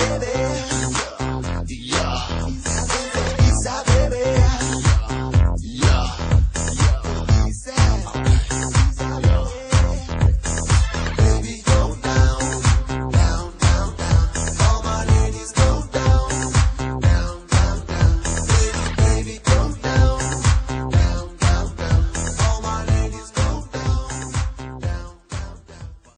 perder.